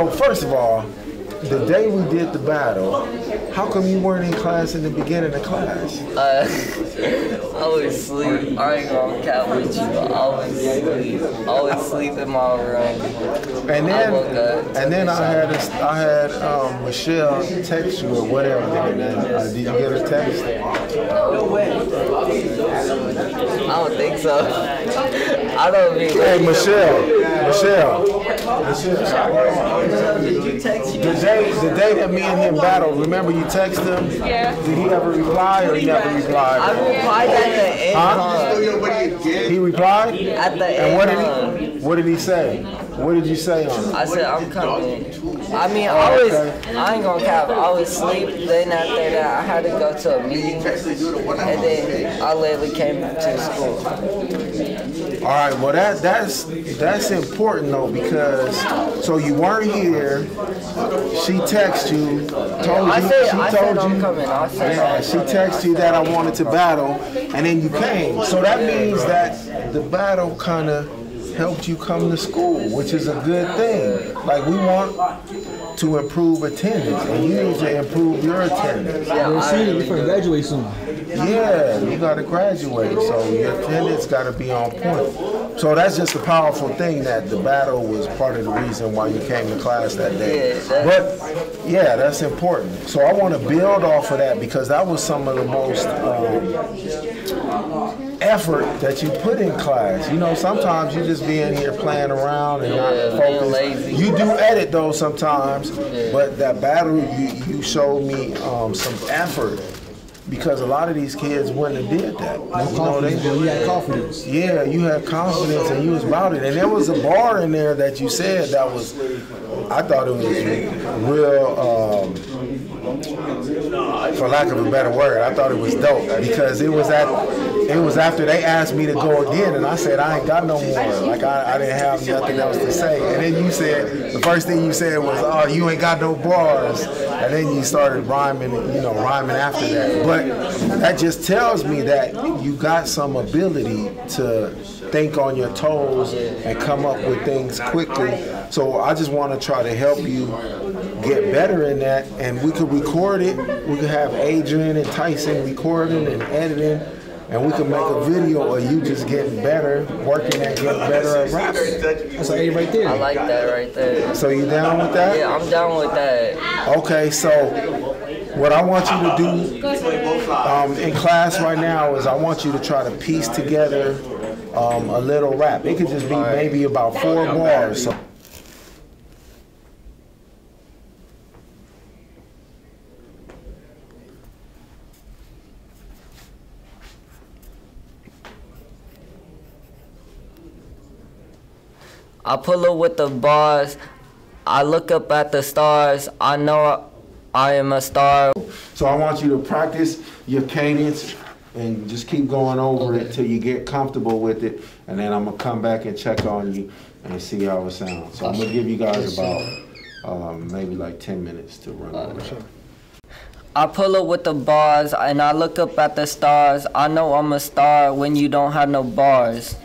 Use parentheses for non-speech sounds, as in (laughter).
So first of all, the day we did the battle, how come you weren't in class in the beginning of class? Uh, (laughs) I was asleep. I ain't gonna cap with you, but I was asleep. I was asleep in my room. And then, up, and then I had a, I had um, Michelle text you or whatever. And then, uh, did you get a text? No way. I don't think so. (laughs) I don't mean. Hey Michelle, Michelle, Michelle. Did you text The day, the day that me and him battled, remember you texted him? Yeah. Did he ever reply or he never replied? I replied? replied at the end. Huh? He replied? At the end. And what did he, what did he say? What did you say on it? I said I'm coming. I mean, I was. I ain't gonna cap. I was asleep. Then after that, I had to go to a meeting, and then I literally came to school. All right, well that that's that's important though because so you weren't here. She texted you, told you, said. she I told I'm you. Yeah, she texted you that I wanted to battle, and then you came. So that means that the battle kind of helped you come to school, which is a good thing. Like we want to improve attendance, and you need to improve your attendance. Yeah, You're a I senior, really you're finna do. graduate soon. Yeah, you got to graduate, so your attendance got to be on point. So that's just a powerful thing that the battle was part of the reason why you came to class that day. But yeah, that's important. So I want to build off of that because that was some of the most um, effort that you put in class. You know, sometimes you just be in here playing around and not focused. You do edit though sometimes, but that battle you you showed me um, some effort because a lot of these kids wouldn't have did that. No You know, they-. You had confidence. yeah, you had confidence and you was about it. And there was a bar in there that you said that was, I thought it was real, um, for lack of a better word, I thought it was dope because it was at, it was after they asked me to go again and I said I ain't got no more. Like I, I didn't have nothing else to say. And then you said, the first thing you said was, oh, you ain't got no bars. And then you started rhyming, you know, rhyming after that. But that just tells me that you got some ability to think on your toes and come up with things quickly. So I just want to try to help you get better in that. And we could record it. We could have Adrian and Tyson recording and editing. And we could make a video of you just getting better, working at getting better at rapping. That's an A right there. I like that right there. So you down with that? Yeah, I'm down with that. Okay, so what I want you to do um, in class right now is I want you to try to piece together um, a little rap. It could just be maybe about four bars. So I pull up with the bars. I look up at the stars. I know I am a star. So I want you to practice your cadence and just keep going over it till you get comfortable with it. And then I'm gonna come back and check on you and see how it sounds. So I'm gonna give you guys about um, maybe like 10 minutes to run over it. I pull up with the bars and I look up at the stars. I know I'm a star when you don't have no bars.